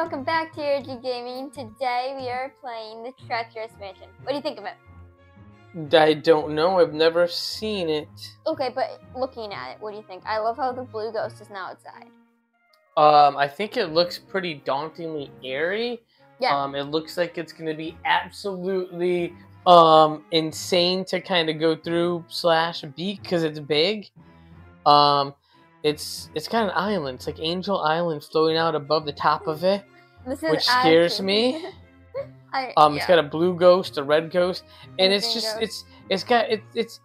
welcome back to RG Gaming. Today we are playing the Treacherous Mansion. What do you think of it? I don't know. I've never seen it. Okay, but looking at it, what do you think? I love how the blue ghost is now outside. Um, I think it looks pretty dauntingly airy. Yeah. Um, it looks like it's going to be absolutely um insane to kind of go through slash beat because it's big. Um, it's it's got an island. It's like Angel Island floating out above the top of it, This is which scares me. I, Um, yeah. it's got a blue ghost, a red ghost, and it's just ghost. it's it's got it, it's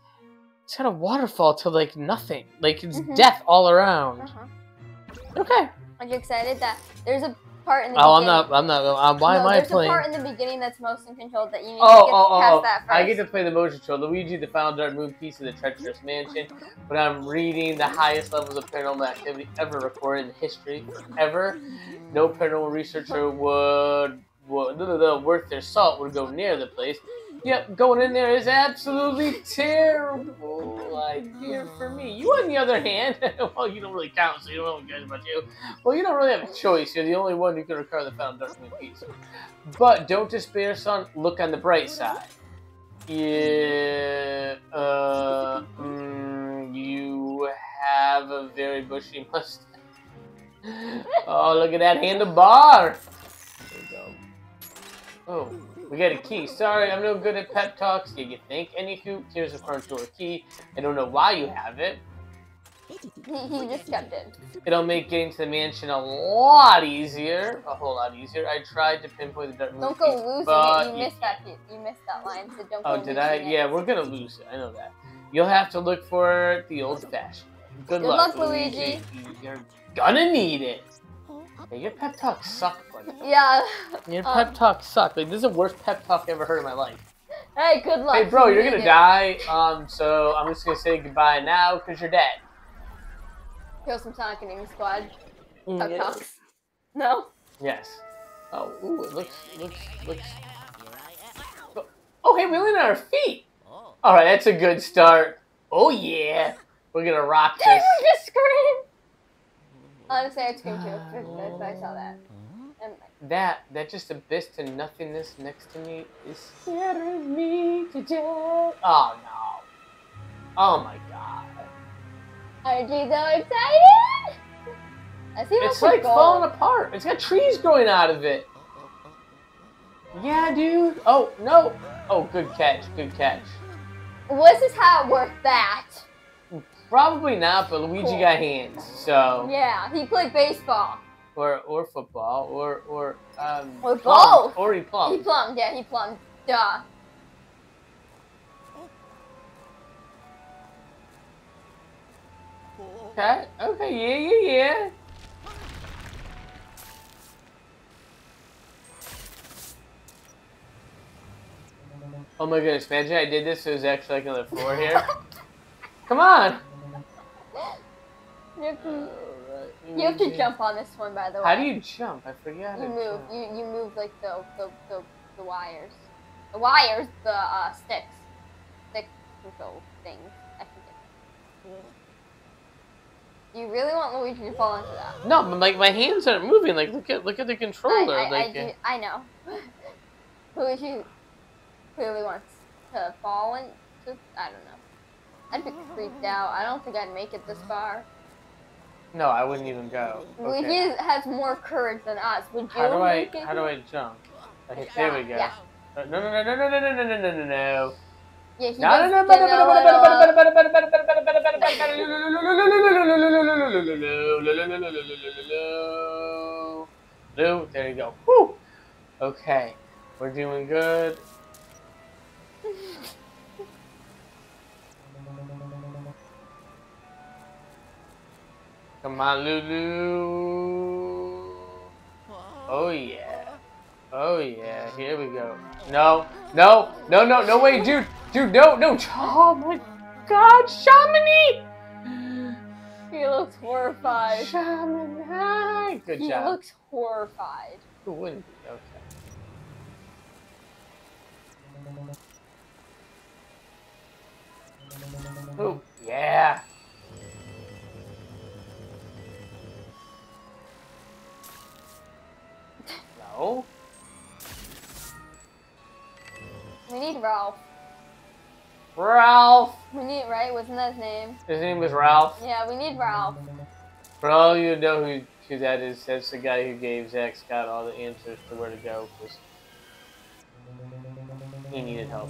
it's got a waterfall to like nothing. Like it's Mhm. death all around. Uh-huh. Okay. Are you excited that there's a part in the Oh, I'm beginning? not. I'm not. Um, why no, am I there's a part in the beginning that's motion controlled that you need Oh, to get oh, past oh, oh. that first. I get to play the motion control. Luigi, the final dark moon piece of the treacherous mansion. But I'm reading the highest levels of paranormal activity ever recorded in history, ever. No paranormal researcher would, would no, no, no, worth their salt would go near the place. Yep, going in there is absolutely terrible idea for me. You, on the other hand, well, you don't really count, so you don't really care about you. Well, you don't really have a choice. You're the only one who can recover the final dark moon piece. But don't despair, son. Look on the bright side. Yeah, uh, mm, you have a very bushy mustache. oh, look at that handlebar. There we go. Oh, we got a key. Sorry, I'm no good at pep talks. Did you think? Anywho, here's a front door key. I don't know why you have it. He, just kept it. It'll make getting to the mansion a lot easier. A whole lot easier. I tried to pinpoint the dark moon Don't go losing but it. You missed that. piece. You missed that line. So don't Oh, did I? it. Yeah, we're gonna lose it. I know that. You'll have to look for it the old-fashioned. Good, Good luck, luck, Luigi. You're gonna need it. Yeah, your pep talks suck, buddy. Yeah. Your Um, pep talks suck. Like this is the worst pep talk I've ever heard in my life. Hey, good luck. Hey, bro, You you're gonna it. die. Um, so I'm just gonna say goodbye now because you're dead. Kill some Sonic and Amy Squad. Mm, yeah. talks. No. Yes. Oh, ooh, it looks, looks, looks. Oh, hey, we landed on our feet. All right, that's a good start. Oh yeah, we're gonna rock Did this. we just scream? Honestly, I screamed too. if I saw that. And That, that just abyss to nothingness next to me is scaring me to death. Oh no. Oh my god. Aren't you so excited? I see It's like gold. falling apart. It's got trees growing out of it. Yeah, dude. Oh, no. Oh, good catch. Good catch. Was this how it worked that? Probably not, but Luigi Cool. got hands, so Yeah, he played baseball. or or football or or um Or both. or he He plumbed. plumbed, yeah, he plumbed. Duh. Okay, okay, yeah, yeah, yeah. Oh my goodness, imagine I did this, so it was actually like on the floor here. Come on! You have to, Alright, you have to jump on this one, by the way. How do you jump? I forgot. You to move. jump. You you move like the the, the, the wires. The wires, the uh, sticks. Stick control things. I forget. Do you really want Luigi to fall into that? No, but like my hands aren't moving. Like look at look at the controller. I, I, like I, do, I know. Luigi clearly wants to fall into. I don't know. I'd be creeped out. I don't think I'd make it this far. no, I wouldn't even go. Okay. Luigi has more courage than us. Would you How do I how do I jump? Okay, there we go. Yeah. Uh, No no no no no no no no no no no no. Yeah, he No no no get a little, uh, no. There you go. Woo. Okay, we're doing good. Come on, Lulu. Oh yeah. Oh yeah. Here we go. No, no, no, no, no way, dude, dude, no, no. Oh my God, Shamini. He looks horrified. Shamini. Good He job. looks horrified. Who wouldn't be? Okay. Oh Ralph. Ralph. We need right. Wasn't that his name? His name was Ralph. Yeah, we need Ralph. For all you know who, who that is, that's the guy who gave Zack Scott all the answers to where to go because he needed help.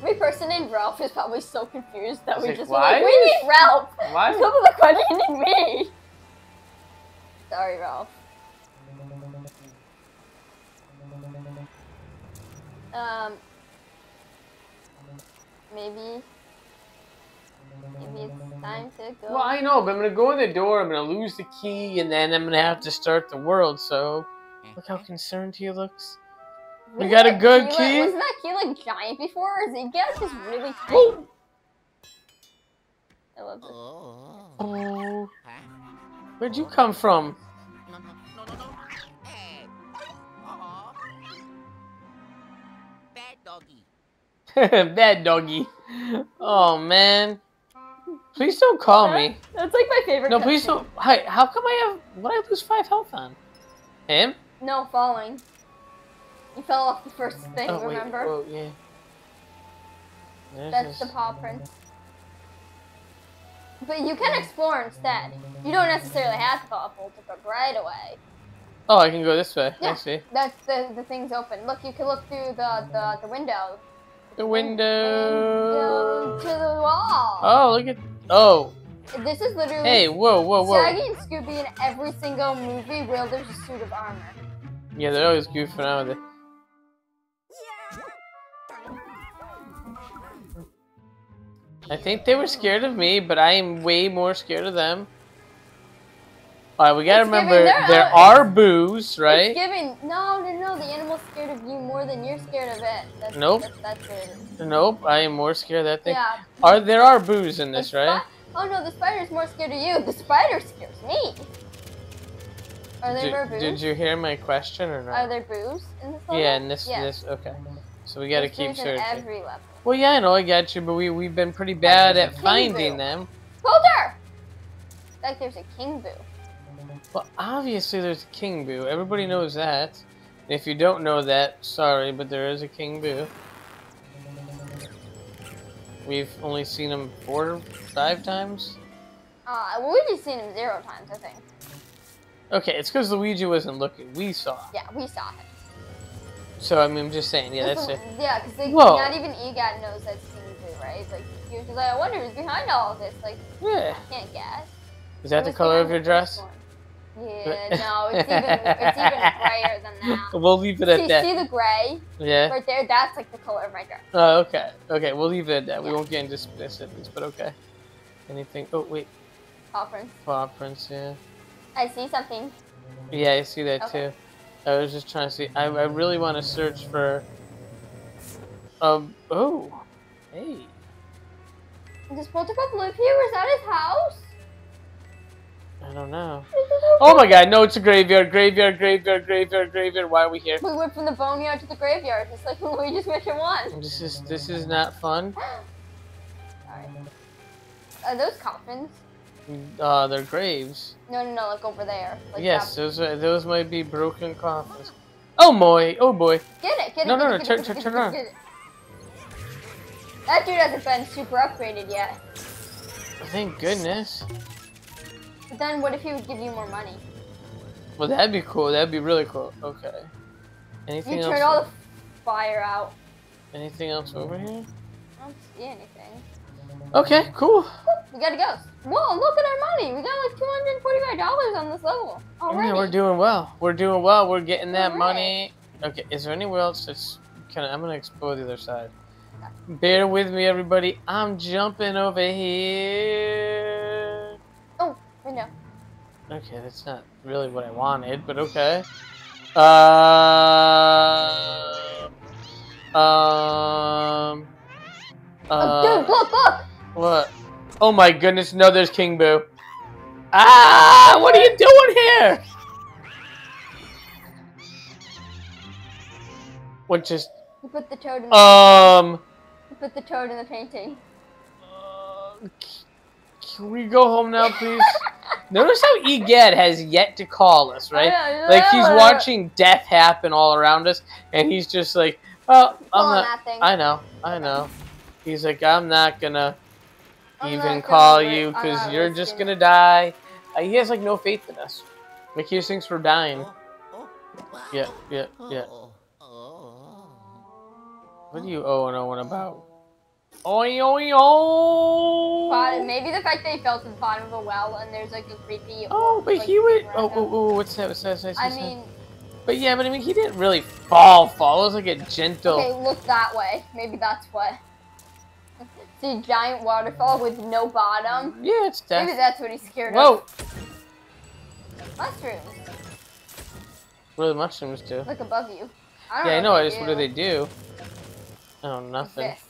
Every person named Ralph is probably so confused that we Like, just were why like, we need Ralph. Why? Some of the questioning me. Sorry, Ralph. Um, maybe, maybe it's time to go. Well, I know, but I'm gonna go in the door. I'm gonna lose the key, and then I'm gonna have to start the world. So, look how concerned he looks. we Wasn't got a good key, key? Like, wasn't that key like giant before, or is it get just really tiny? I love this. Oh. Where'd you come from? Bad doggy. Bad doggy. Oh man. Please don't call me. That's like my favorite. No, please don't. Hi, how come I have? What I lose five health on? Him? No, falling. You fell off the first thing, Oh wait. remember? Oh yeah. There's That's the paw print. But you can explore instead. You don't necessarily have to follow Polterpup right away. Oh, I can go this way. I Yeah. see. That's the the thing's open. Look, you can look through the the, the window. The Window window. to the wall. Oh, look at. Oh, This is literally hey, whoa, whoa, whoa. Shaggy and Scooby in every single movie where there's a suit of armor. Yeah, they're always goofing out with it. I think they were scared of me, but I am way more scared of them. Alright, we gotta It's remember there are boos, It's right? giving no, no, no. The animal's scared of you more than you're scared of it. That's, Nope. That's, that's what it is. Nope, I am more scared of that thing. Yeah. Are there are boos in this, right? oh no, the spider's more scared of you. The spider scares me. Are there boos? did you hear my question or not? Are there boos in this level? Yeah, and this, Yeah. this, okay. So we gotta There's keep searching. every level. Well, yeah, I know, I got you, but we we've been pretty bad at finding boo. them. Boulder! Like there's a king boo. Well, obviously there's a king boo. Everybody knows that. If you don't know that, sorry, but there is a king boo. We've only seen him four, five times. Uh, well, we've just seen him zero times, I think. Okay, it's because Luigi wasn't looking. We saw. Yeah, we saw him. So I mean, I'm just saying. Yeah, that's it. Yeah, because like, Whoa. not even EGAT knows that's boo, right? Like, he was just like, I wonder who's behind all of this. Like, Yeah. can't guess. Is that the color of your dress? one? Yeah, no, it's even it's even grayer than that. We'll leave it at See, that. see the gray Yeah. right there? That's like the color of my dress. Oh, okay. Okay, we'll leave it at that. We won't get into specifics, but okay. Anything? Oh wait, Paw prints. paw prints. Yeah. I see something. Yeah, I see that Okay. too. I was just trying to see. I, I really want to search for. Um. Oh. Hey. Does Polterpup live here? Is that his house? I don't know. Oh my God! No, it's a graveyard. Graveyard. Graveyard. Graveyard. Graveyard. Why are we here? We went from the boneyard to the graveyard, It's like we just Mission 1. This is this is not fun. Sorry. Are those coffins? Uh, they're graves. No, no, no, like over there. Like yes, those are, those might be broken coffins. Oh boy! Oh boy! Get it, get it. No, no, get no, it, get turn- it, turn- turn around. That dude hasn't been super upgraded yet. Thank goodness. But then what if he would give you more money? Well, that'd be cool. That'd be really cool. Okay. You Anything else? turn all the fire out. Anything else over here? I don't see anything. Okay, cool. We gotta go. Whoa, look at our money. We got like $245 on this level. Already. Yeah, we're doing well. We're doing well. We're getting that money. Okay, is there anywhere else that's kind of? I'm gonna explore the other side. Bear with me, everybody. I'm jumping over here. Oh, window. Okay, that's not really what I wanted, but okay. Uh, um. oh, Uh, dude, look, look. What? Oh my goodness! No, there's King Boo. Ah! What are you doing here? What just? You put the toad in the Um. you put the toad in the painting. Can we go home now, please? Notice how Egad has yet to call us, right? Like he's watching death happen all around us, and he's just like, "Well, I'm not. I know, I know." He's like, "I'm not gonna even call you because you're just risking gonna die." Uh, he has like no faith in us. Like he just thinks we're dying. Yeah, yeah, yeah. What are you oh and oh about? Oi, oi! Bottom- Maybe the fact that he fell to the bottom of a well and there's like a creepy. Oh, but like, he would. Oh, oh, oh, what's that? What's that? What's that? I What's that? mean, But yeah, but I mean, he didn't really fall. Fall. It was like a gentle. okay, look that way. Maybe that's what. See, giant waterfall with no bottom. Yeah, it's Maybe that's what he's scared Whoa! of. Mushrooms, What do the mushrooms do? look above you. I don't Yeah, I know. know. I just what do they do? Oh, nothing. Exist.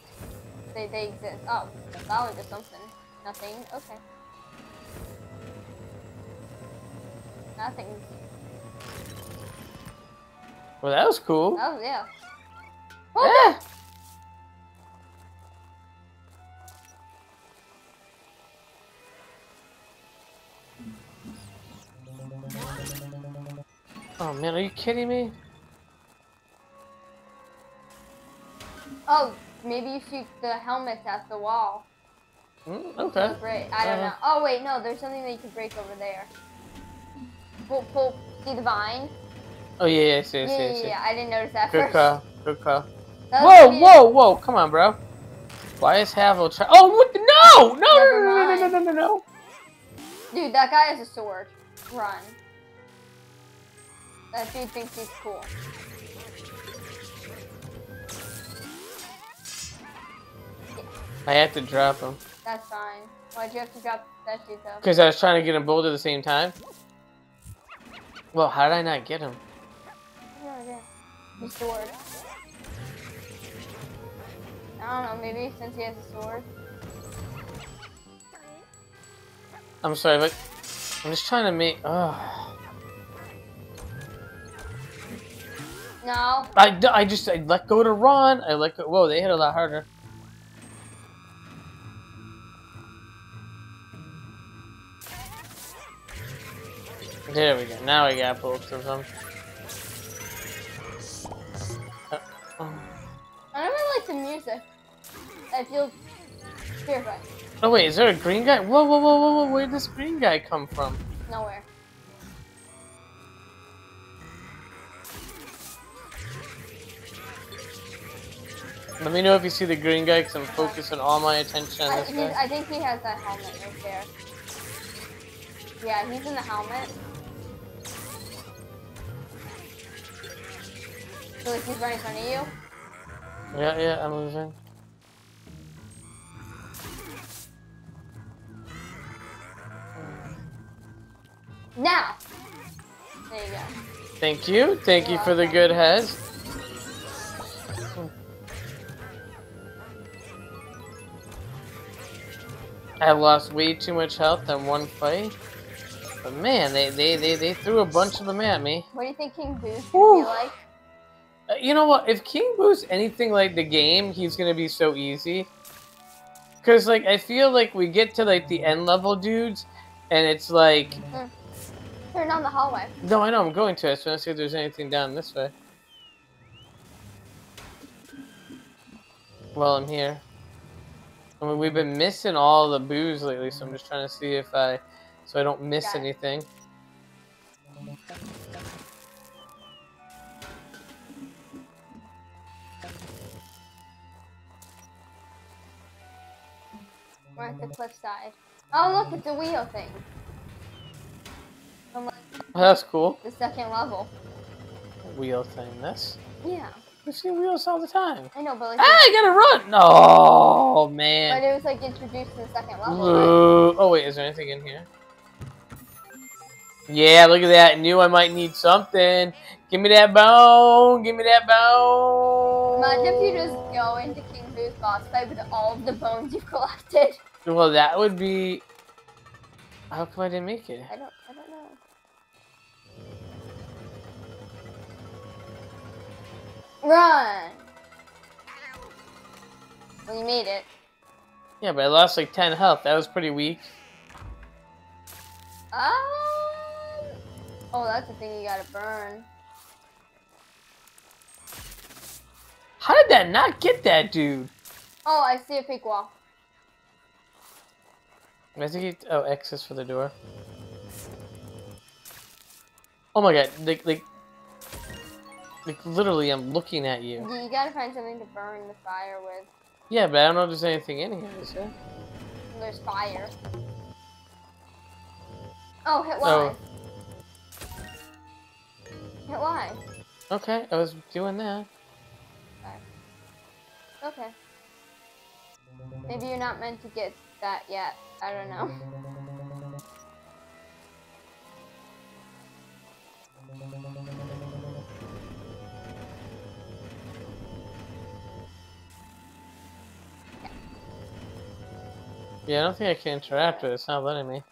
They they exist. Oh, that one did something. Nothing. Okay. Nothing. Well, that was cool. Oh yeah. Oh, Ah! Oh man, are you kidding me? oh, maybe you shoot the helmets at the wall. Mm, okay. Great. I don't Uh-huh. know. Oh wait, no. There's something that you can break over there. Pull, pull. See the vine? Oh yeah, yeah, I see, Yeah, yeah, see. yeah. I didn't notice that Good first. call. Good call. Whoa, whoa, whoa! Come on, bro. Why is Havel try? Oh, what? The- no! No! No! No! No! No! No! No! No! Dude, that guy has a sword. Run. That dude thinks he's cool. I had to drop him That's fine. Why'd you have to drop that dude though? because I was trying to get them both at the same time. Well, how did I not get him? No idea. His sword. I don't know, maybe since he has a sword. I'm sorry, but I'm just trying to make. Oh. No. I, I just I let go to run. I let go. Whoa, they hit a lot harder. There we go. Now I got both of them. Uh, um, I don't really like the music. I feel terrified. oh wait, is there a green guy? Whoa, whoa, whoa, whoa, whoa! Where did this green guy come from? Nowhere. Let me know if you see the green guy, cause I'm focusing all my attention on I, this he's, guy. I think he has that helmet right there. Yeah, he's in the helmet. So like he's right in front of you. Yeah, yeah, I'm losing. Now. There you go. Thank you, thank you for the good heads. I lost way too much health in one fight. But man, they, they, they, they threw a bunch of them at me. What do you think King Boo's gonna be like? Uh, You know what? If King Boo's anything like the game, he's gonna be so easy. Cause like I feel like we get to like the end level dudes, and it's like, Turn down the hallway. no, I know I'm going to. I just want to see if there's anything down this way. Well, I'm here. I mean, we've been missing all the booze lately, so I'm just trying to see if I, so I don't miss it. anything. We're at the cliff side. Oh look, it's a wheel thing. Like Oh, that's cool. the second level. Wheel thing. This. Yeah, We see wheels all the time. I know, but like, Ah, I gotta run! No, but man. But it was like introduced in the second level. right? Oh wait, is there anything in here? Yeah, look at that. Knew I might need something. Give me that bone. Give me that bone. Imagine if you just go into King Boo's boss fight with all of the bones you've collected. Well, that would be. How come I didn't make it? I don't, Run! Well, you made it. Yeah, but I lost like 10 health. That was pretty weak. Um. Oh, that's the thing you gotta burn. How did that not get that dude? Oh, I see a fake wall. I think it, oh, X is for the door. Oh my god, like, like, like literally I'm looking at you. You gotta find something to burn the fire with. Yeah, but I don't know if there's anything in here, is there? There's fire. Oh, hit Oh. Hit Y. Okay, I was doing that. Okay. Maybe you're not meant to get that yet. I don't know. Yeah, I don't think I can interact with it. It's not letting me.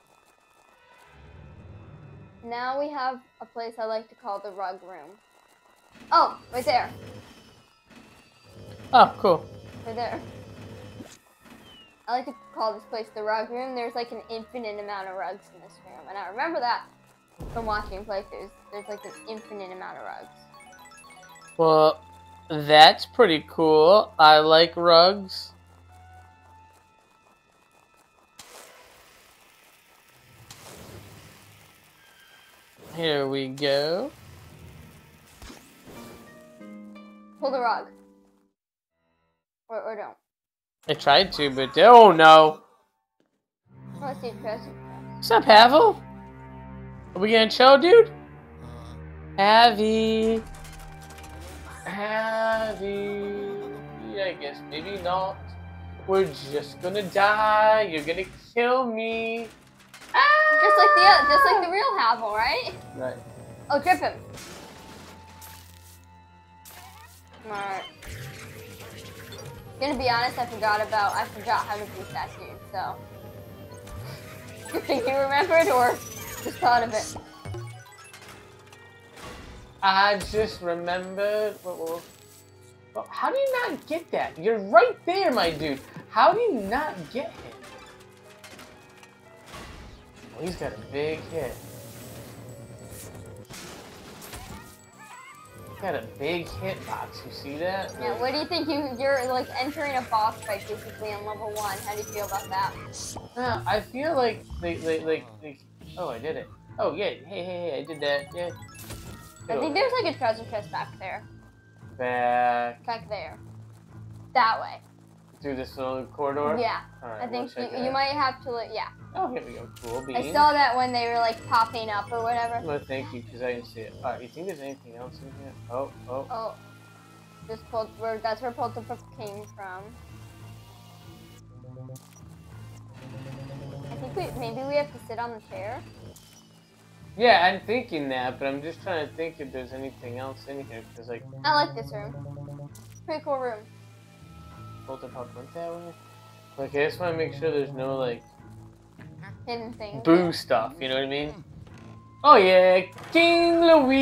Now we have a place I like to call the rug room. Oh, right there. Oh, cool. Right there. I like to call this place the rug room. There's like an infinite amount of rugs in this room. And I remember that from watching playthroughs. There's like an infinite amount of rugs. Well, that's pretty cool. I like rugs. Here we go. Pull the rug. Or, or don't. I tried to, but oh no. I see. What's up, Havel? Are we gonna chill, dude? Havy. Havy. I guess maybe not. We're just gonna die. You're gonna kill me. Just like the uh, just like the real Havel, right? Right. Oh, drip him. Smart. Gonna be honest, I forgot about I forgot how to boost that dude. So, good thing you remembered, or just thought of it. I just remembered. What, what, what- how do you not get that? You're right there, my dude. How do you not get him? He's got a big hit. He's got a big hitbox. You see that? Yeah. What do you think? You you're like entering a boss fight basically on level one. How do you feel about that? Uh, I feel like they, they, like, like, oh, I did it. Oh, yeah. Hey, hey, hey, I did that. Yeah. I think there's like a treasure chest back there. back Back there. That way. through this little corridor. Yeah. Alright, I think we'll you, you might have to like yeah. Oh, here we go. Cool beans. I saw that when they were like popping up or whatever. No, thank you, because I didn't see it. Alright, you think there's anything else in here? Oh, oh. Oh, just pulled. Where that's where Polterpup came from. I think we maybe we have to sit on the chair. Yeah, I'm thinking that, but I'm just trying to think if there's anything else in here, because, like, I like this room. Pretty cool room. Polter Pup went that way. Like, I just want to make sure there's no, like, Hidden things. boo stuff, you know what I mean? Oh, yeah, King Louis!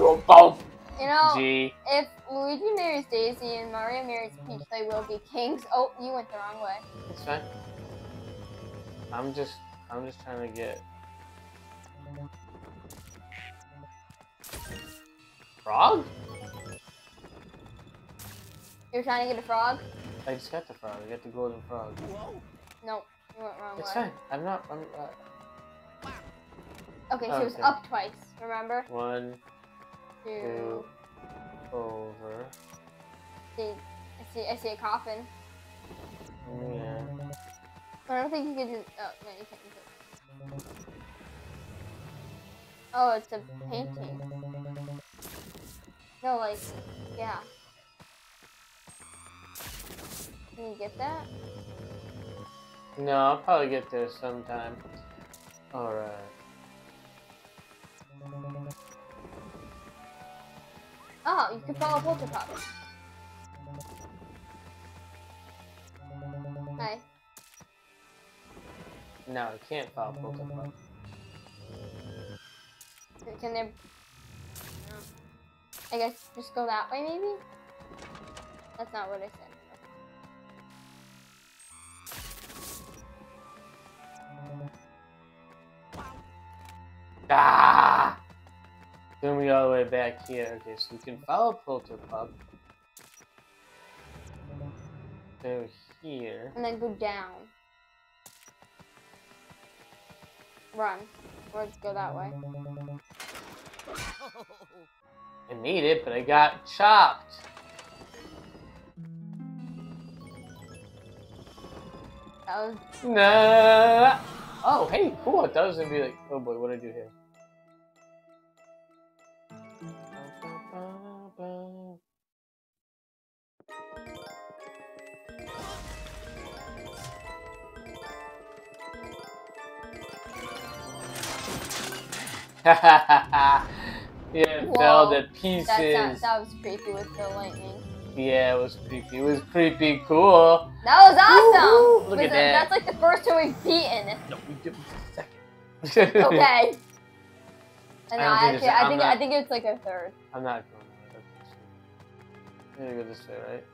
Oh, boom! You know, if Luigi marries Daisy and Mario marries Peach, they will be kings. Oh, you went the wrong way. It's fine. I'm just, I'm just trying to get. Frog? You're trying to get a frog? I just got the frog. I got the golden frog. Whoa. Nope, you went wrong It's way. fine. I'm not. I'm. Uh, Okay, she was Okay. up twice. Remember? one, Two. two, over. See, I see. I see a coffin. Yeah. I don't think you can just. Oh no, you can't it. Oh, it's a painting. No, like, yeah. Can you get that? No, I'll probably get there sometime. Alright. Oh, you can follow Polterpup. Hi. No, I can't follow Pokemon. Can there? I guess just go that way, maybe. That's not what I said. Way back here. Okay, so we can follow Polterpup. Go here. And then go down. Run. Let's go that way. I made it, but I got chopped. That was Nah. Oh, hey, cool. It was gonna be like, oh boy, what did I do here? yeah, it fell to pieces. that, that, that was creepy with the lightning. Yeah, it was creepy. It was creepy cool. That was awesome! Woo, look Was at that. That's like the first time we've beaten. No, we did it second. Okay. And I think actually, it's- I think not- I think it's like a third. I'm not going that. I'm gonna go this way, right?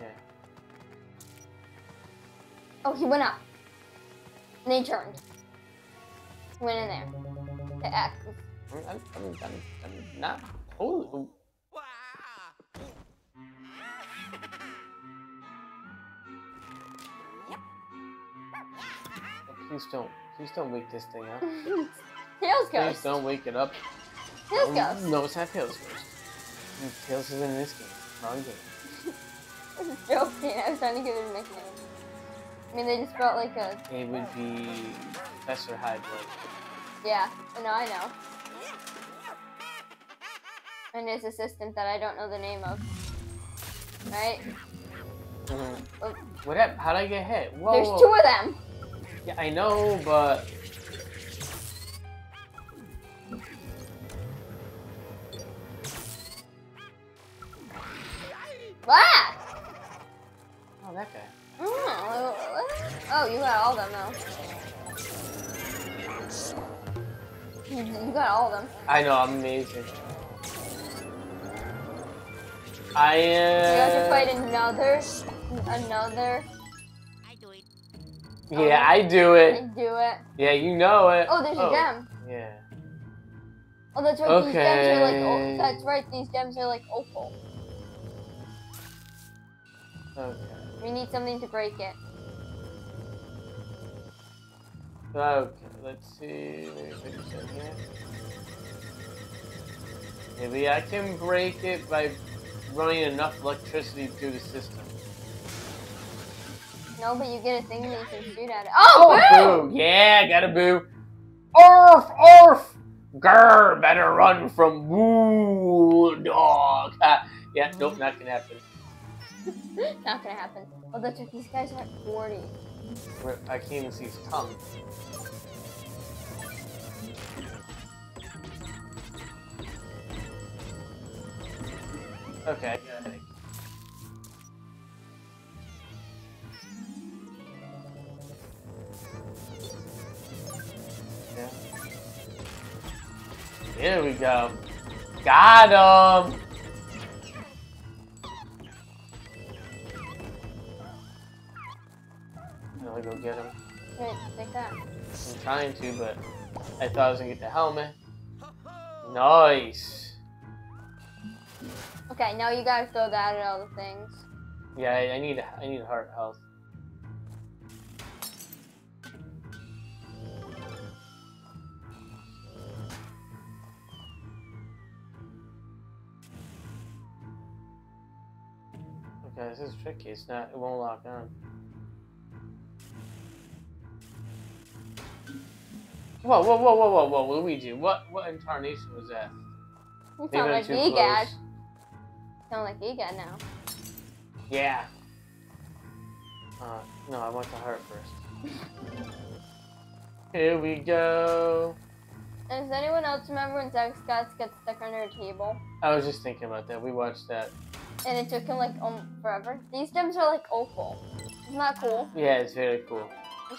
Yeah. Oh, he went up. And he turned. He went in there. The X. I'm, I'm, I'm, I'm, I'm not totally. Wah! Please don't. Please don't wake this thing up. Tails Please don't wake it up. Tails Oh, Ghost. No, it's not Tails Ghost. Tails is in this game. Wrong game. I was joking. I was trying to give it a nickname. I mean, they just felt like a. It would be Professor Highblood. Yeah. No, I know. And his assistant that I don't know the name of. Right? Oh, What happened? How'd I get hit? Whoa. There's whoa. two of them. Yeah, I know, but Ah! oh, that guy. Oh, oh, you got all of them though. You, you got all of them. I know, I'm amazing. I am You have to am. fight another, another, I do it. yeah, I do it. and do it. Yeah, you know it. Oh, there's a oh, gem. Yeah. Oh, that's right. These gems are like. Oh, that's right. These gems are like opal. Okay. We need something to break it. Okay, let's see. Maybe. Maybe I can break it by running enough electricity through the system. No, but you get a thing that you can shoot at it. Oh, Oh, boo! Yeah, got a boo. Arf, arf! Grr, better run from woo dog. Ah, yeah, nope, not gonna happen. Not gonna happen. Oh, that's right. These guys are at 40. I can't even see his tongue. Okay. There we go. Got him! Trying to, but I thought I was gonna get the helmet. Nice. Okay, now you gotta throw that at all the things. Yeah, I, I need I need heart health. Okay, this is tricky. It's not. It won't lock on. Whoa, whoa, whoa, whoa, whoa, whoa, Luigi! What what incarnation was that? You sound like Egad. Sound like Egad now. Yeah. Uh, no, I want the heart first. Here we go. And does anyone else remember when Zack Scott got stuck under a table? I was just thinking about that. We watched that. And it took him like um, forever? These gems are like opal. Isn't that cool? Yeah, it's very cool.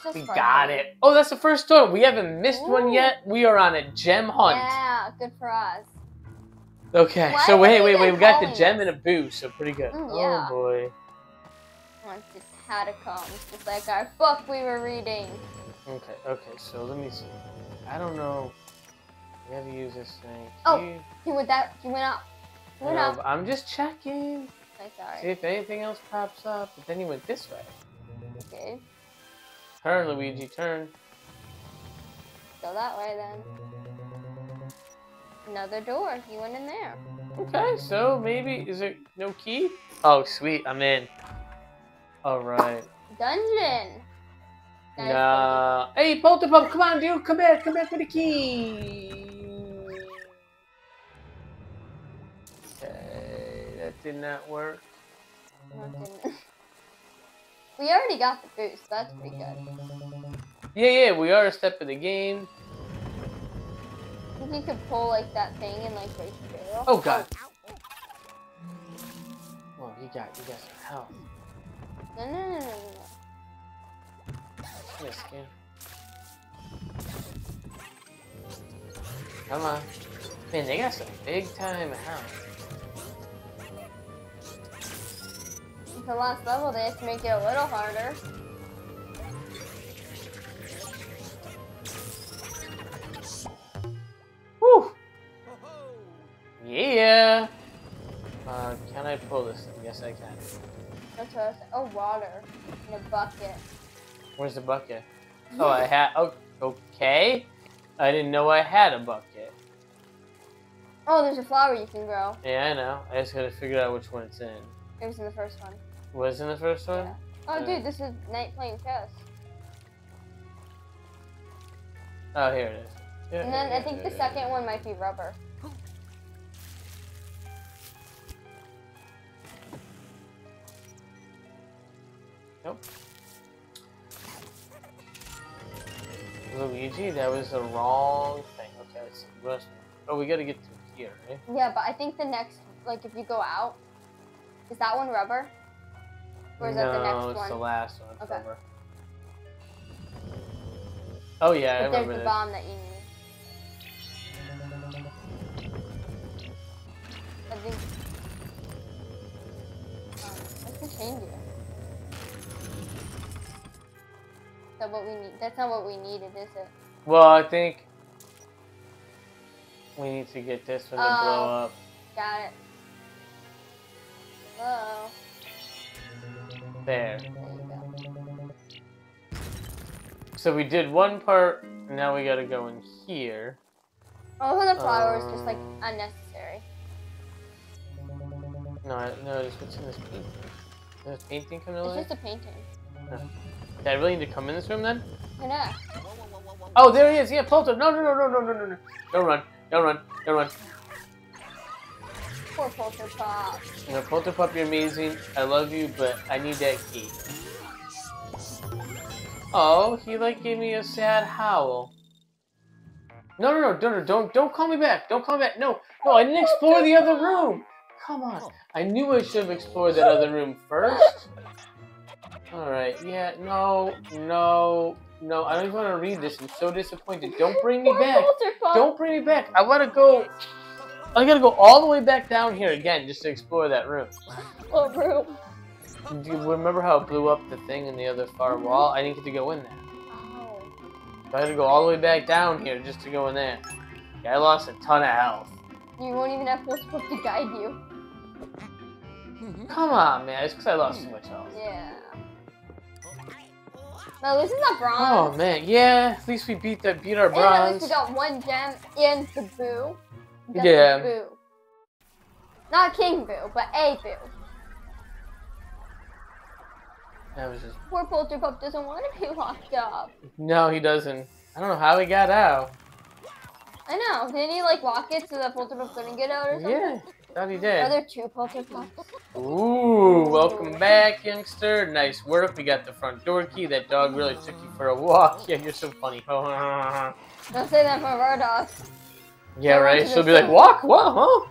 It's We got it. Oh, that's the first door. We haven't missed one yet. We are on a gem hunt. Yeah, good for us. Okay, Why so wait, wait, wait. We got the gem and a boo, so pretty good. Mm, yeah. Oh boy. Went to catacombs, just like our book we were reading. Okay, okay. So let me see. I don't know. We have to use this thing. Oh. You- He went that. He went up. He went no, up. I'm just checking. See sorry. See if anything else pops up. But then he went this way. Okay. Turn, Luigi, turn. Go that way then. Another door. You went in there. Okay, so maybe is it no key? Oh, sweet, I'm in. All right. Dungeon. Nice Nah. Hey, Polterpup, come on, dude, come back, come back with the key. Okay, that did not work. dungeon. No, it didn't. We already got the boost. That's pretty good. Yeah, yeah, we are a step of the game. You could pull like that thing and like the barrel. Oh God. Well, you got, you got some health. No, no, no, no, no. Yes, skin. Come on. Man, they got some big time health. The last level, they have to make it a little harder. Whew. Yeah. Uh, can I pull this thing? Yes, I can. That's what I was Oh, water in a bucket. Where's the bucket? Oh, I had. Oh, okay. I didn't know I had a bucket. Oh, there's a flower you can grow. Yeah, I know. I just gotta figure out which one it's in. It was in the first one. Was in the first one? Yeah. Oh, Yeah. dude, this is night playing chess. Oh, here it is. Yeah, And then I think the second one might be rubber. Nope. Luigi, that was the wrong thing. Okay. What else? Oh, we gotta get to here, right? Yeah, but I think the next, like, if you go out, is that one rubber? Or is no, that the next it's the last one. Okay. Rubber. Oh yeah, I but there's the this. bomb that you need. I think. Um, I can change it. That's what we need. That's not what we needed, is it? Well, I think we need to get this one to Oh. blow up. Got it. Hello. There. There you go. So we did one part, and now we gotta go in here. Oh, the flower is just like Um, unnecessary. No, I- no, just what's in this painting? Is this painting coming It's just a painting. Did I really need to come in this room then? I know. Oh, there he is. Yeah, Polter. No, no, no, no, no, no, no, no. Don't run. Don't run. Don't run. Poor Polter Pup. You know, Polter Pup, you're amazing. I love you, but I need that key. Oh, he like gave me a sad howl. No, no, no, don't, don't, don't call me back. Don't call me back. No, no, I didn't explore the other room. Come on. I knew I should have explored that other room first. All right. Yeah. No. No. No. I don't even want to read this. I'm so disappointed. Don't bring me back. Don't bring me back. I want to go. I gotta go all the way back down here again just to explore that room. What room? Do you remember how it blew up the thing in the other far mm-hmm. wall? I didn't get to go in there. Oh. I had to go all the way back down here just to go in there. Yeah, I lost a ton of health. You won't even have Polter Pup to guide you. Come on, man. It's because I lost too much health. Yeah. No, this is not bronze. Oh man, yeah. At least we beat the beat our bronze. And at least we got one gem and the boo. Yeah. Boo. Not King Boo, but a Boo. That was just Poor Polterpup doesn't want to be locked up. no, he doesn't. I don't know how he got out. I know. Didn't he like lock it so that Polterpup couldn't get out or something? Yeah, thought he did. Are there two Polterpups? Ooh, welcome back, youngster. Nice work. We got the front door key. That dog really took you for a walk. Yeah, you're so funny. Don't say that for our dog. right. She'll be like, walk, what, huh?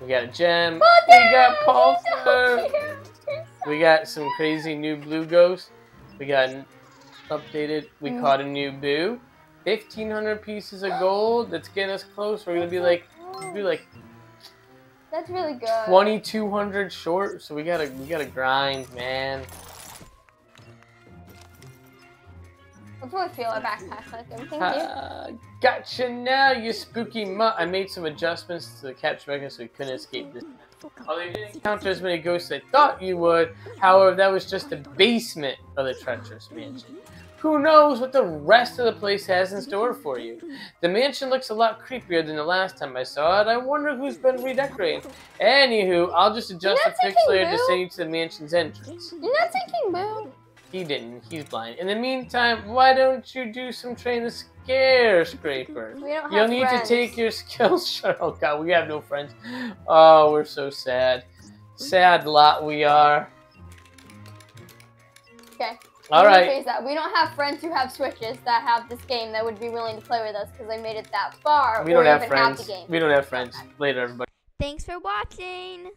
We got a gem. We got Pulsar. We got some crazy new blue ghosts. We got an updated. We Mm. caught a new boo. Fifteen hundred pieces of gold. That's getting us close. We're gonna be like, be like That's really good. twenty two hundred short. So we gotta, we gotta grind, man. Really feel our backpack like them. Thank you. Uh, gotcha now, you spooky mutt. I made some adjustments to the capture mechanism so we couldn't escape this. Although you didn't encounter as many ghosts as I thought you would, however, that was just the basement of the treacherous mansion. Who knows what the rest of the place has in store for you? The mansion looks a lot creepier than the last time I saw it. I wonder who's been redecorating. Anywho, I'll just adjust the pixelator to send you to the mansion's entrance. You're not taking Boo. He didn't. He's blind. In the meantime, why don't you do some train the scare scraper? We don't have You'll need friends. to take your skills. Shut Oh God, we have no friends. Oh, we're so sad. Sad lot we are. Okay. All Let me right. rephrase that. We don't have friends who have Switches that have this game that would be willing to play with us because they made it that far. We don't have even have friends. the game. We don't have friends. Later, everybody. Thanks for watching.